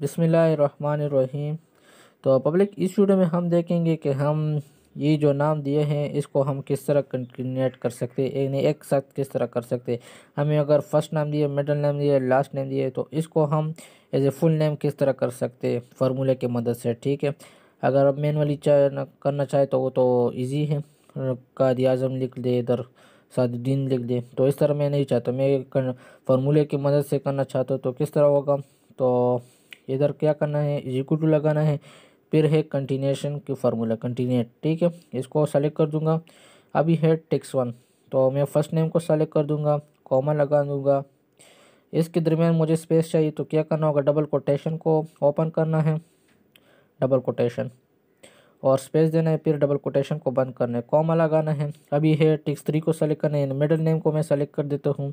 बिसमीम तो पब्लिक, इस वीडियो में हम देखेंगे कि हम ये जो नाम दिए हैं, इसको हम किस तरह कंटिन्यूट कर सकते हैं एक साथ किस तरह कर सकते हैं। हमें अगर फ़र्स्ट नाम दिए, मिडल नेम दिए, लास्ट नेम दिए तो इसको हम एज ए फुल नेम किस तरह कर सकते हैं, फार्मूले की मदद से, ठीक है? अगर आप मैनुअली चाहे करना चाहे तो वो तो ईजी है। काद आज़म लिख दे, इधर सादुद्दीन लिख दे। तो इस तरह मैं नहीं चाहता। मैं फार्मूले की मदद से करना चाहता हूँ तो किस तरह होगा? तो इधर क्या करना है? इक्वल टू लगाना है। फिर है कंटिन्यूशन की फार्मूला कंटिन्यूट ठीक है? इसको सेलेक्ट कर दूँगा। अभी है टेक्स वन तो मैं फ़र्स्ट नेम को सेलेक्ट कर दूँगा कॉमा लगा दूँगा। इसके दरमियान मुझे स्पेस चाहिए तो क्या करना होगा? डबल कोटेशन को ओपन करना है। डबल कोटेशन और स्पेस देना है, फिर डबल कोटेशन को बंद करना है। कॉमा लगाना है। अभी है टिक्स थ्री को सेलेक्ट करना है। मिडल नेम को मैं सेलेक्ट कर देता हूँ।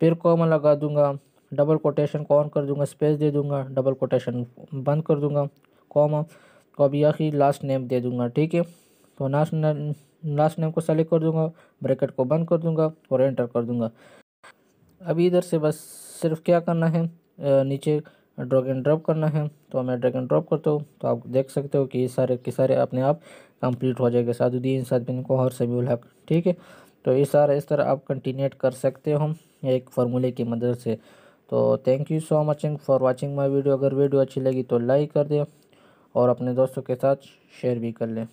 फिर कॉमा लगा दूँगा। डबल कोटेशन को ऑन कर दूँगा? स्पेस दे दूँगा डबल कोटेशन बंद कर दूँगा कॉमा अभी आखिर लास्ट नेम दे दूँगा, ठीक है? तो लास्ट लास्ट नेम को सेलेक्ट कर दूँगा ब्रैकेट को बंद कर दूँगा और एंटर कर दूँगा। अभी इधर से बस सिर्फ़ क्या करना है? नीचे ड्रैग एंड ड्रॉप करना है। तो मैं ड्रैग एंड ड्रॉप करता हूँ तो आप देख सकते हो कि ये सारे के सारे अपने आप कंप्लीट हो जाएगा। सादुद्दीन सादबिन को हर सभी हक ठीक है? तो ये सारा इस तरह आप कंटिन्यूट कर सकते हो। एक फार्मूले की मदद से तो thank you so much for watching my video अगर वीडियो अच्छी लगी तो लाइक कर दें और अपने दोस्तों के साथ शेयर भी कर लें।